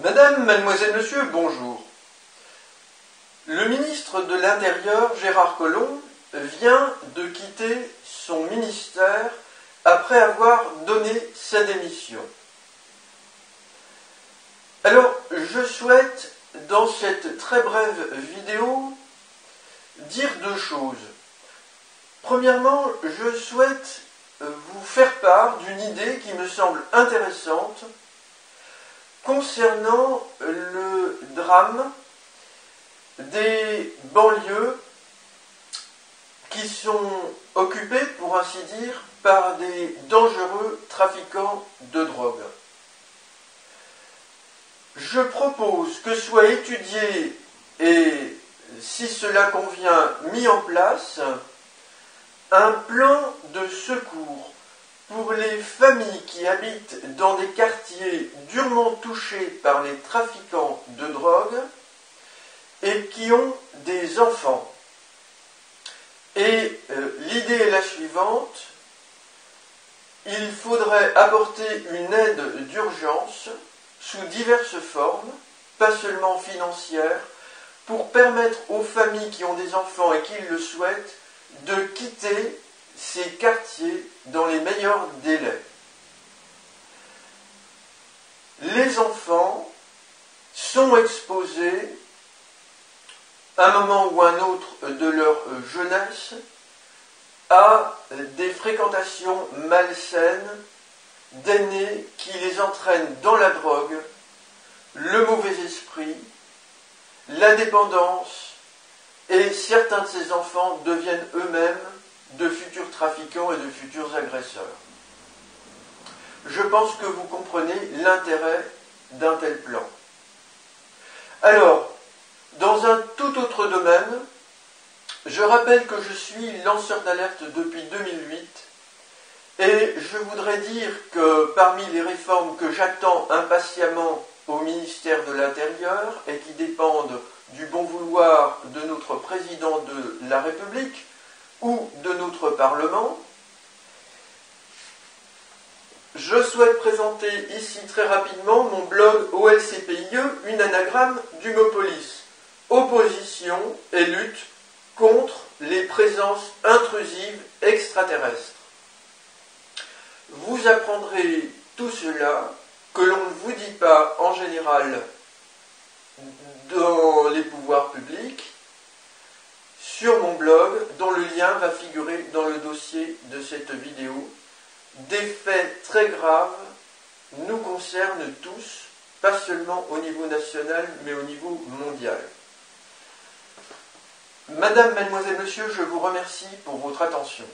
Madame, mademoiselle, monsieur, bonjour. Le ministre de l'Intérieur, Gérard Collomb, vient de quitter son ministère après avoir donné sa démission. Alors, je souhaite, dans cette très brève vidéo, dire deux choses. Premièrement, je souhaite vous faire part d'une idée qui me semble intéressante concernant le drame des banlieues qui sont occupées, pour ainsi dire, par des dangereux trafiquants de drogue. Je propose que soit étudié et, si cela convient, mis en place un plan de secours pour les familles qui habitent dans des quartiers durement touchés par les trafiquants de drogue et qui ont des enfants. Et euh, l'idée est la suivante, il faudrait apporter une aide d'urgence sous diverses formes, pas seulement financières, pour permettre aux familles qui ont des enfants et qui le souhaitent de quitter ces quartiers dans les meilleurs délais. Les enfants sont exposés à un moment ou un autre de leur jeunesse à des fréquentations malsaines d'aînés qui les entraînent dans la drogue, le mauvais esprit, la dépendance, et certains de ces enfants deviennent eux-mêmes de futurs trafiquants et de futurs agresseurs. Je pense que vous comprenez l'intérêt d'un tel plan. Alors, dans un tout autre domaine, je rappelle que je suis lanceur d'alerte depuis 2008 et je voudrais dire que parmi les réformes que j'attends impatiemment au ministère de l'Intérieur et qui dépendent du bon vouloir de notre président de la République, ou de notre Parlement. Je souhaite présenter ici très rapidement mon blog OLCPIE, une anagramme d'Humopolis, opposition et lutte contre les présences intrusives extraterrestres. Vous apprendrez tout cela que l'on ne vous dit pas en général dans les pouvoirs publics sur mon blog, dont le lien va figurer dans le dossier de cette vidéo. Des faits très graves nous concernent tous, pas seulement au niveau national, mais au niveau mondial. Madame, mademoiselle, monsieur, je vous remercie pour votre attention.